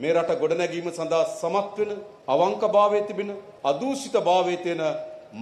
මේ රට ගොඩනැගීම සඳහා සමත් වෙන අවංකභාවයේ තිබෙන අදූෂිතභාවයේ තියෙන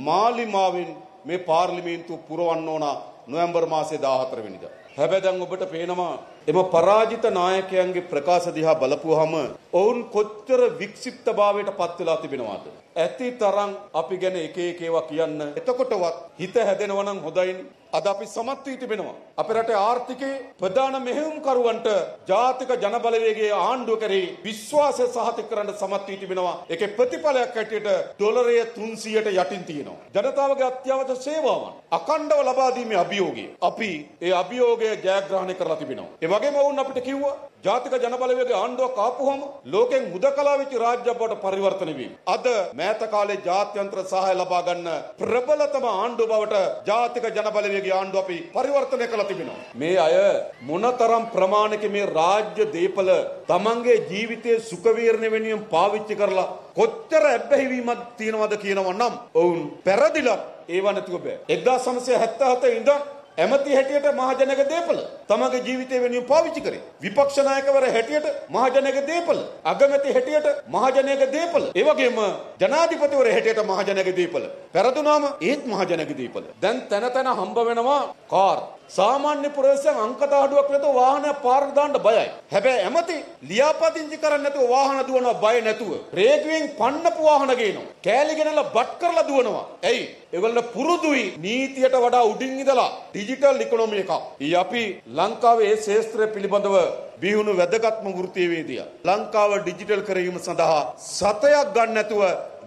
මාලිමාවෙන් මේ පාර්ලිමේන්තුව පුරවන්න ඕන නොවැම්බර් මාසයේ 14 වෙනිදා. හැබැයි දැන් ඔබට පේනවා එම පරාජිත නායකයන්ගේ ප්‍රකාශ දිහා බලපුවහම ඔවුන් කොච්චර වික්ෂිප්තභාවයට පත් වෙලා තිබෙනවද? ඇති තරම් අපි ගැන එක එක ඒවා කියන්න. එතකොටවත් හිත හැදෙනවා නම් හොඳයිනේ. අද අපි සමත් වී තිබෙනවා. අපේ රටේ ආර්ථිකයේ ප්‍රධාන මෙහෙයුම්කරුවන්ට ජාතික ජනබලවේගයේ ආණ්ඩුව කෙරෙහි විශ්වාසය සහතික කරන්න සමත් වී තිබෙනවා. ඒකේ ප්‍රතිඵලයක් හැටියට ඩොලරය 300ට යටින් තියෙනවා. ජනතාවගේ අත්‍යවශ්‍ය සේවාවන් අකණ්ඩව ලබා දීමේ අභියෝගය. අපි ඒ අභියෝගය ජයග්‍රහණය කරලා තිබෙනවා. ඒ වගේම වුණ අපිට කිව්වා ජාතික ජනබලවේගයේ ආණ්ඩුවක් ආපුවම ලෝකෙන් මුදකලා වෙච්ච රාජ්‍යයක් බවට පරිවර්තන වීම. අද මෑත කාලේ ජාත්‍යන්තර සහාය ලබා ගන්න ප්‍රබලතම ආණ්ඩුව බවට ජාතික ජනබලවේගයේ ආණ්ඩුව අපි පරිවර්තනය කළා තිබෙනවා. මේ අය මොනතරම් ප්‍රමාණයක මේ රාජ්‍ය දීපල තමන්ගේ ජීවිතයේ සුඛ විහරණය වෙනුවෙන් පාවිච්චි කරලා කොච්චර ඇබ්බැහිවීමක් තියෙනවද කියනවා නම් ඔවුන් පෙරදිලා ඒව නැතුව බෑ. 1977 ඉඳන් ඇමති හැටියට මහජනක දේපල තමගේ ජීවිතය වෙනුවෙන් පාවිච්චි කරේ. විපක්ෂ නායකවර හැටියට මහජනක දේපල. අගමැති හැටියට මහජනක දේපල. ඒ වගේම ජනාධිපතිවර හැටියට මහජනක දේපල. පෙරදුනාම ඒත් මහජනක දේපල. දැන් තැන තැන හම්බ වෙනවා කාර්. සාමාන්‍ය පුරවැසියන් අංකතාඩුවක් නැතුව වාහනයක් පාරට දාන්න බයයි. හැබැයි ඇමති ලියාපදිංචි කරන්නේ නැතුව වාහන දුවනවා බය නැතුව. රේගුවෙන් පන්නපු වාහන ගේනවා. කෑලි ගෙනලා බට් කරලා දුවනවා. ඇයි? ඒගොල්ලෝ පුරුදුයි නීතියට වඩා උඩින් ඉඳලා ඩිජිටල් ඉකොනොමි එකක්. ඊ අපි ලංකාවේ ඒ ශාස්ත්‍රය පිළිබඳව බිහුණු වැදගත්ම වෘත්තීයවේදියා. ලංකාව ඩිජිටල් කරවීම සඳහා සතයක් ගන්න නැතුව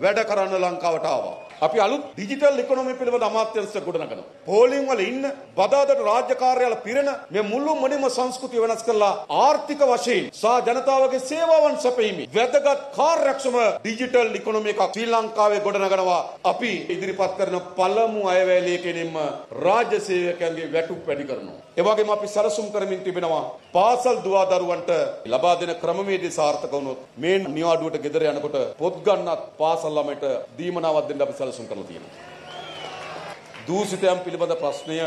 වැඩ කරන්න ලංකාවට ආවා. අපි අලුත් ඩිජිටල් ඉකොනොමි පිළිබඳ අමාත්‍යංශයක් ගොඩනගනවා. පෝලිං වල ඉන්න බදාදට රාජ්‍ය කාර්යාල පිරෙන මේ මුළු මනින්ම සංස්කෘතිය වෙනස් කරලා ආර්ථික වශයෙන් සහ ජනතාවගේ සේවාවන් සැපයීමේ වැදගත් කාර්යක්ෂම ඩිජිටල් ඉකොනොමි එකක් ශ්‍රී ලංකාවේ ගොඩනගනවා. අපි ඉදිරිපත් කරන පළමු අයවැය කෙනින්ම රාජ්‍ය සේවකයන්ගේ වැටුප් වැඩි කරනවා. ඒ වගේම අපි සැලසුම් කරමින් තිබෙනවා පාසල් දුවා දරුවන්ට ලබා දෙන ක්‍රමවේදය සාර්ථක වුණොත් මේ නිවාඩුවට ගෙදර යනකොට පොත් ගන්නත් පාසල් ළමයට දීමනාවක් දෙන්න අපි සැලසුම් කරලා තියෙනවා. දූෂිතයන් පිළිබඳ ප්‍රශ්නය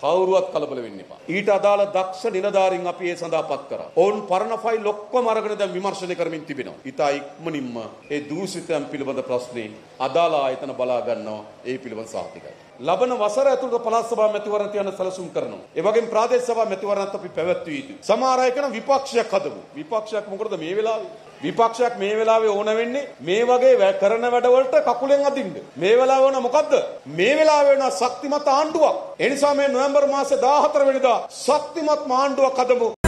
කවුරුවත් කලබල වෙන්න එපා. ඊට අදාළ දක්ෂ නිලධාරීන් අපි ඒ සඳහා පත් කරා. ඔවුන් පරණ ෆයිල් ඔක්කොම අරගෙන දැන් විමර්ශනය කරමින් තිබෙනවා. ඊටා ඉක්මනින්ම ඒ දූෂිතයන් පිළිබඳ ප්‍රශ්නේ අදාළ ආයතන බලා ගන්නවා. ඒ පිළිබඳ සාහිතිකයි. ලබන වසර ඇතුළත පළාත් සභා මැතිවරණ තියන සැලසුම් කරනවා. ඒ වගේම ප්‍රාදේශ සභා මැතිවරණත් අපි පැවැත්විය යුතුයි. සමහර අය කරන විපක්ෂයක් හදමු. විපක්ෂයක් මොකටද මේ වෙලාවේ? විපක්ෂයක් මේ වෙලාවේ ඕන වෙන්නේ මේ වගේ කරන වැඩවලට කකුලෙන් අදින්න. මේ වෙලාව ඕන මොකද්ද? මේ වෙලාවේ වෙන ශක්තිමත් ආණ්ඩුවක්. ඒ නිසා මේ නොවැම්බර් මාසේ 14 වෙනිදා ශක්තිමත් ආණ්ඩුවක් හදමු.